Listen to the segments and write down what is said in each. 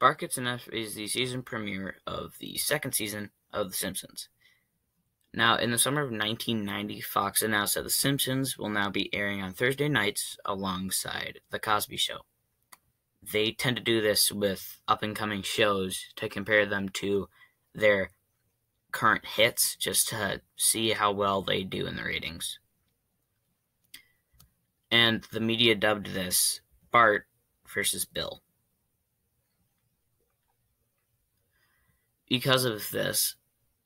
An F is the season premiere of the second season of The Simpsons. Now, in the summer of 1990, Fox announced that The Simpsons will now be airing on Thursday nights alongside The Cosby Show. They tend to do this with up and coming shows to compare them to their current hits just to see how well they do in the ratings. And the media dubbed this Bart versus Bill. Because of this,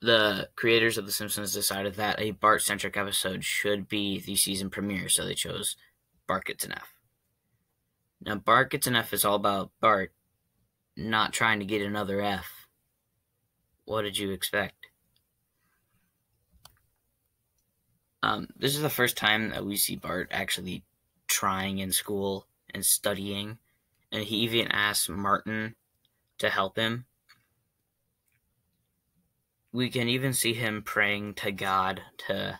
the creators of The Simpsons decided that a Bart centric episode should be the season premiere, so they chose Bart Gets F. Now, Bart Gets an F is all about Bart not trying to get another F. What did you expect? Um, this is the first time that we see Bart actually trying in school and studying, and he even asks Martin to help him we can even see him praying to God to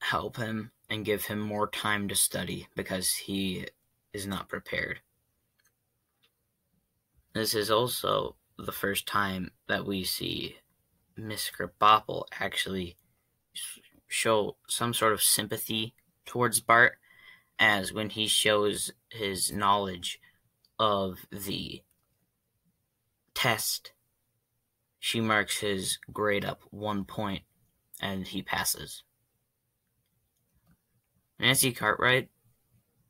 help him and give him more time to study because he is not prepared. This is also the first time that we see Miss Krabappel actually show some sort of sympathy towards Bart, as when he shows his knowledge of the test she marks his grade up one point and he passes. Nancy Cartwright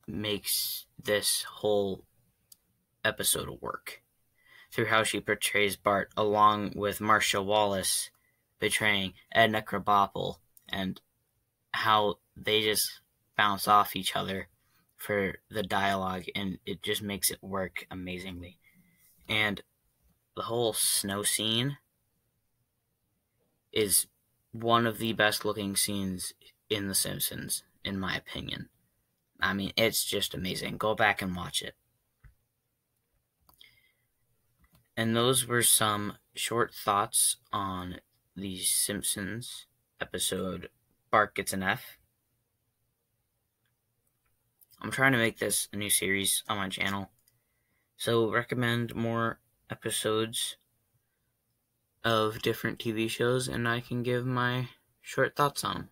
makes this whole episode work through how she portrays Bart along with Marcia Wallace betraying Edna Krabappel and how they just bounce off each other for the dialogue and it just makes it work amazingly. And the whole snow scene is one of the best looking scenes in The Simpsons, in my opinion. I mean, it's just amazing. Go back and watch it. And those were some short thoughts on The Simpsons episode Bart Gets an F. I'm trying to make this a new series on my channel. So recommend more episodes of different TV shows and I can give my short thoughts on.